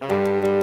Música